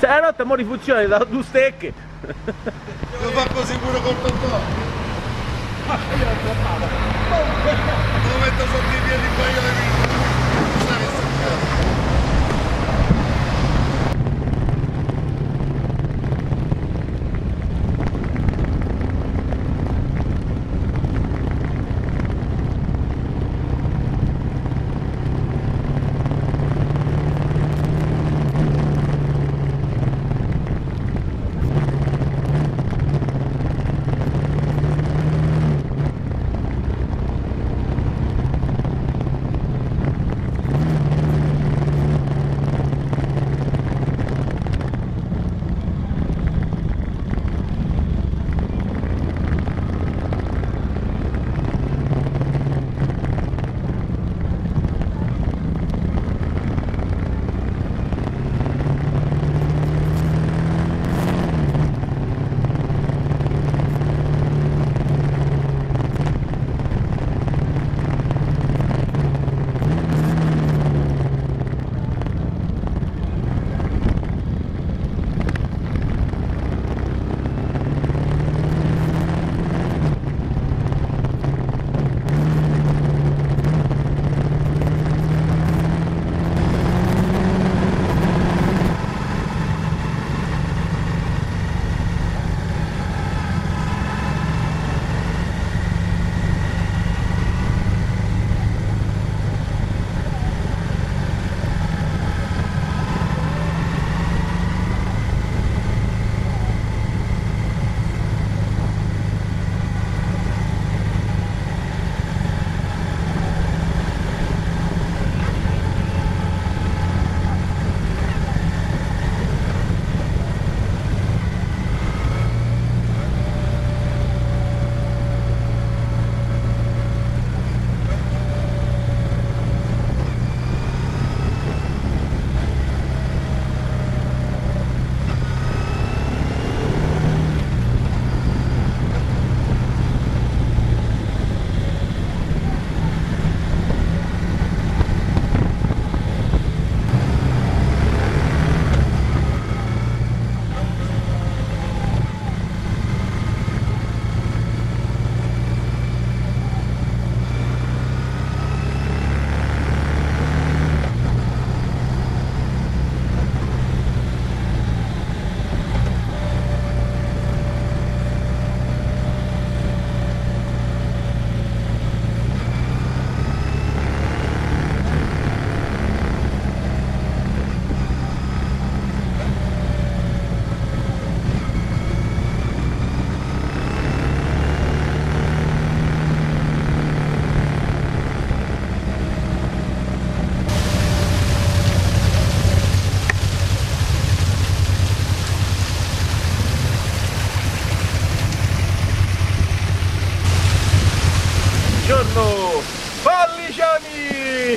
Se la notte mo rifunziona da due stecche. Lo fa così pure col totò. Lo metto sotto i piedi qua io le vita.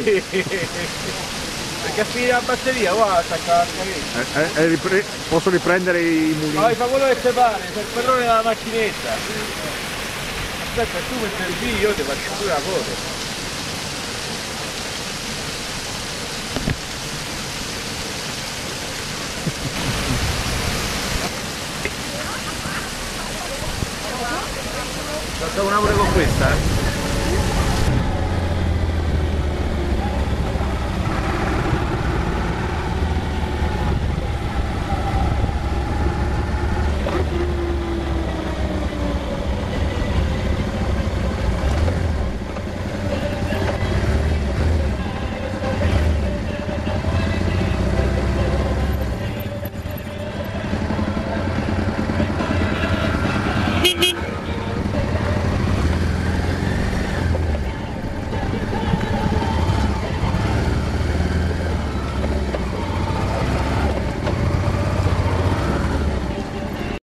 Perché finire la batteria, guarda, stacca la scaletta. Eh, eh, ripre- posso riprendere i mulini? Vai, fa quello che ti pare, sei il padrone della macchinetta. Aspetta, tu metti il video, io ti faccio pure la foto. Facciamo una pure con questa, eh?